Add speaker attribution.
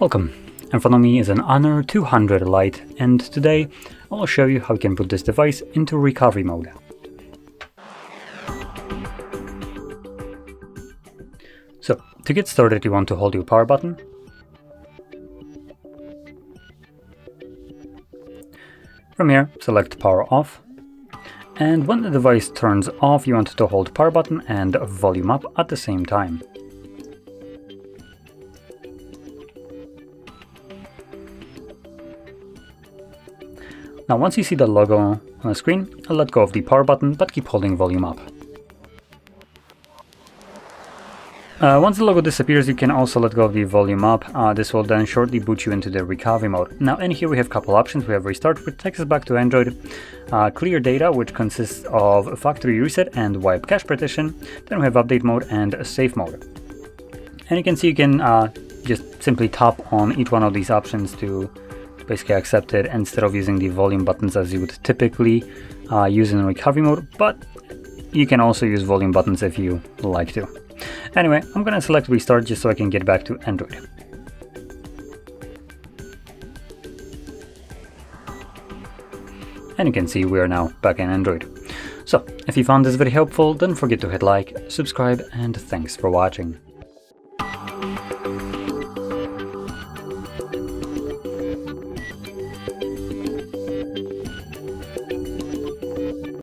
Speaker 1: Welcome. In front of me is an Honor 200 Lite and today I will show you how you can put this device into recovery mode. So, to get started you want to hold your power button. From here, select power off. And when the device turns off, you want to hold power button and volume up at the same time. Now once you see the logo on the screen, let go of the power button, but keep holding volume up. Uh, once the logo disappears, you can also let go of the volume up. Uh, this will then shortly boot you into the recovery mode. Now in here we have a couple options. We have restart, which takes us back to Android, uh, clear data, which consists of factory reset and wipe cache partition. Then we have update mode and safe mode. And you can see you can uh, just simply tap on each one of these options to basically accept it instead of using the volume buttons as you would typically uh, use in recovery mode, but you can also use volume buttons if you like to. Anyway, I'm gonna select restart just so I can get back to Android. And you can see we are now back in Android. So, if you found this video helpful, don't forget to hit like, subscribe, and thanks for watching.